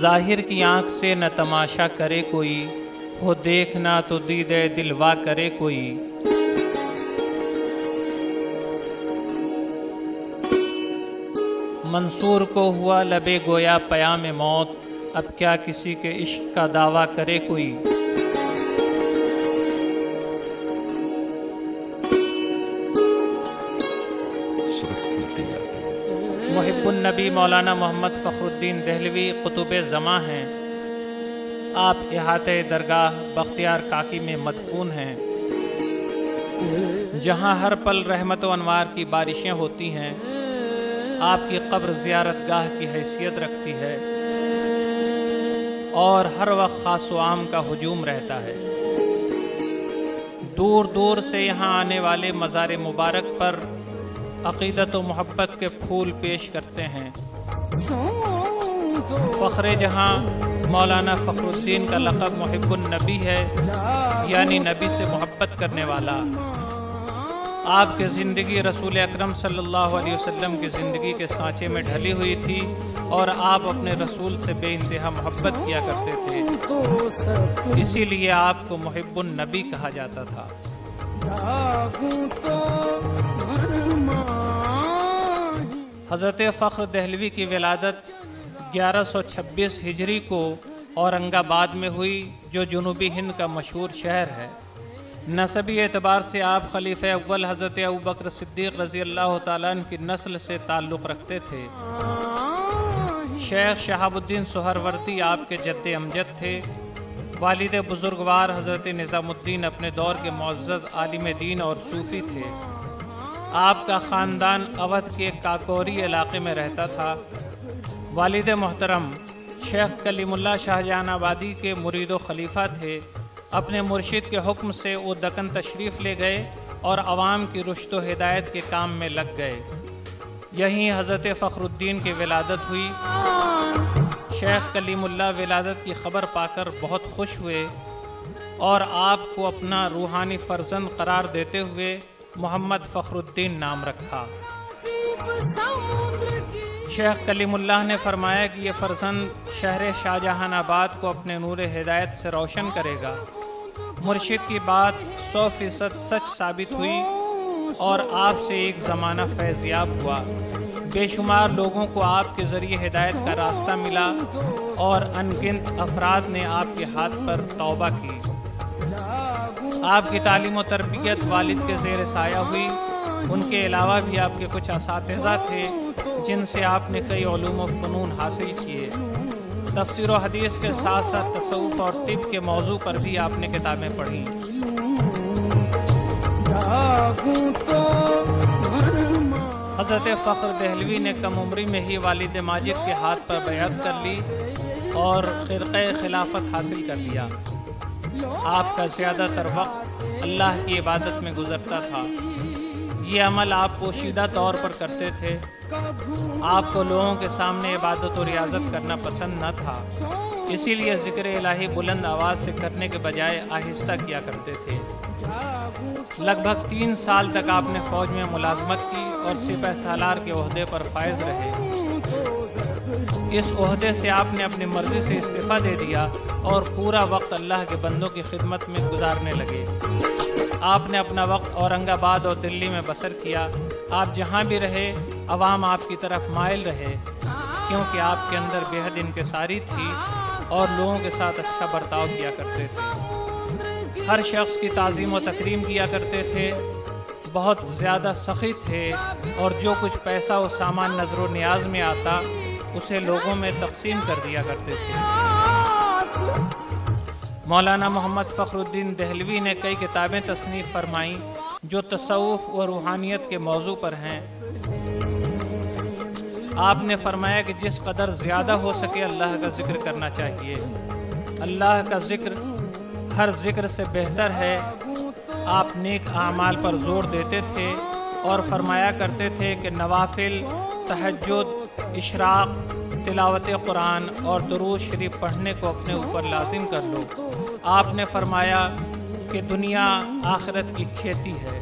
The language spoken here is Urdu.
ظاہر کی آنکھ سے نہ تماشا کرے کوئی ہو دیکھنا تو دید دلوا کرے کوئی۔ منصور کو ہوا لبے گویا پیام موت، اب کیا کسی کے عشق کا دعویٰ کرے کوئی؟ النبی مولانا محمد فخر الدین دہلوی قطب زماں ہیں۔ آپ احاطہ درگاہ بختیار کاکی میں مدفون ہیں۔ جہاں ہر پل رحمت و انوار کی بارشیں ہوتی ہیں، آپ کی قبر زیارت گاہ کی حیثیت رکھتی ہے۔ اور ہر وقت خاص و عام کا ہجوم رہتا ہے۔ دور دور سے یہاں آنے والے مزار مبارک پر عقیدت و محبت کے پھول پیش کرتے ہیں۔ فخر جہاں مولانا فخر الدین کا لقب محب النبی ہے یعنی نبی سے محبت کرنے والا۔ آپ کی زندگی رسول اکرم صلی اللہ علیہ وسلم کی زندگی کے سانچے میں ڈھلی ہوئی تھی اور آپ اپنے رسول سے بے انتہا محبت کیا کرتے تھے۔ اسی لیے آپ کو محب النبی کہا جاتا تھا۔ حضرت فخر دہلوی کی ولادت گیارہ سو چھبیس ہجری کو اورنگ آباد میں ہوئی، جو جنوبی ہند کا مشہور شہر ہے۔ نصبی اعتبار سے آپ خلیفہ اول حضرت ابوبکر صدیق رضی اللہ تعالیٰ عنہ کی نسل سے تعلق رکھتے تھے۔ شیخ شہاب الدین سہروردی آپ کے جد امجد تھے۔ والد بزرگوار حضرت نظام الدین اپنے دور کے معزز عالم دین اور صوفی تھے۔ آپ کا خاندان اودھ کے کاکوری علاقے میں رہتا تھا۔ والد محترم شیخ کلیم اللہ شاہ جہان آبادی کے مرید و خلیفہ تھے۔ اپنے مرشد کے حکم سے وہ دکن تشریف لے گئے اور عوام کی رشت و ہدایت کے کام میں لگ گئے۔ یہیں حضرت فخر الدین کی ولادت ہوئی۔ شیخ کلیم اللہ ولادت کی خبر پا کر بہت خوش ہوئے اور آپ کو اپنا روحانی فرزند قرار دیتے ہوئے محمد فخر الدین نام رکھا۔ شیخ کلیم اللہ نے فرمایا کہ یہ فرزند شہر شاہ جہان آباد کو اپنے نور ہدایت سے روشن کرے گا۔ مرشد کی بات سو فیصد سچ ثابت ہوئی اور آپ سے ایک زمانہ فیضیاب ہوا۔ بے شمار لوگوں کو آپ کے ذریعے ہدایت کا راستہ ملا اور انگنت افراد نے آپ کے ہاتھ پر توبہ کی۔ آپ کی تعلیم و تربیت والد کے زیر سایہ ہوئی۔ ان کے علاوہ بھی آپ کے کچھ اساتذہ تھے جن سے آپ نے کئی علوم و فنون حاصل کیے۔ تفسیر و حدیث کے ساتھ ساتھ تصوف اور طب کے موضوع پر بھی آپ نے کتابیں پڑھیں حضرت فخر دہلوی نے کم عمری میں ہی والد ماجد کے ہاتھ پر بیعت کر لی اور خرقہ خلافت حاصل کر لیا۔ آپ کا زیادہ تر وقت اللہ کی عبادت میں گزرتا تھا۔ یہ عمل آپ پوشیدہ طور پر کرتے تھے۔ آپ کو لوگوں کے سامنے عبادت و ریاضت کرنا پسند نہ تھا۔ اسی لیے ذکر الہی بلند آواز سے کرنے کے بجائے آہستہ کیا کرتے تھے۔ لگ بھگ تین سال تک آپ نے فوج میں ملازمت کی۔ اور سپہ سالار کے عہدے پر فائز رہے۔ اس عہدے سے آپ نے اپنی مرضی سے استعفیٰ دے دیا اور پورا وقت اللہ کے بندوں کی خدمت میں گزارنے لگے۔ آپ نے اپنا وقت اورنگ آباد اور دلی میں بسر کیا۔ آپ جہاں بھی رہے، عوام آپ کی طرف مائل رہے۔ کیونکہ آپ کے اندر بے حد انکساری تھی اور لوگوں کے ساتھ اچھا برتاؤ کیا کرتے تھے۔ ہر شخص کی تعظیم و تکریم کیا کرتے تھے۔ بہت زیادہ سخی تھے اور جو کچھ پیسہ و سامان نظر و نیاز میں آتا، اسے لوگوں میں تقسیم کر دیا کرتے تھے۔ مولانا محمد فخر الدین دہلوی نے کئی کتابیں تصنیف فرمائیں جو تصوف و روحانیت کے موضوع پر ہیں۔ آپ نے فرمایا کہ جس قدر زیادہ ہو سکے اللہ کا ذکر کرنا چاہیے۔ اللہ کا ذکر ہر ذکر سے بہتر ہے۔ آپ نیک اعمال پر زور دیتے تھے اور فرمایا کرتے تھے کہ نوافل، تہجد، اشراق، تلاوت قرآن اور دروز شریف پڑھنے کو اپنے اوپر لازم کر لو۔ آپ نے فرمایا کہ دنیا آخرت کی کھیتی ہے۔